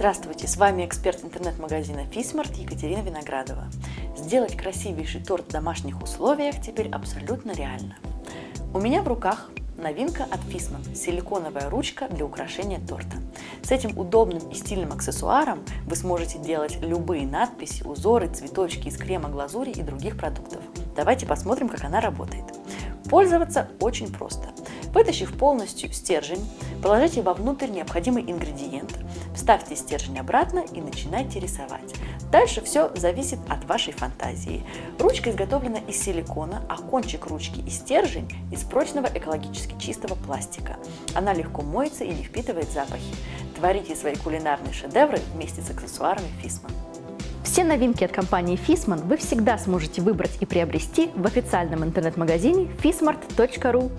Здравствуйте, с вами эксперт интернет-магазина Фисмарт Екатерина Виноградова. Сделать красивейший торт в домашних условиях теперь абсолютно реально. У меня в руках новинка от Фисман – силиконовая ручка для украшения торта. С этим удобным и стильным аксессуаром вы сможете делать любые надписи, узоры, цветочки из крема, глазури и других продуктов. Давайте посмотрим, как она работает. Пользоваться очень просто. Вытащив полностью стержень, положите вовнутрь необходимый ингредиент, вставьте стержень обратно и начинайте рисовать. Дальше все зависит от вашей фантазии. Ручка изготовлена из силикона, а кончик ручки и стержень из прочного экологически чистого пластика. Она легко моется и не впитывает запахи. Творите свои кулинарные шедевры вместе с аксессуарами Фисман. Все новинки от компании Фисман вы всегда сможете выбрать и приобрести в официальном интернет-магазине fismart.ru.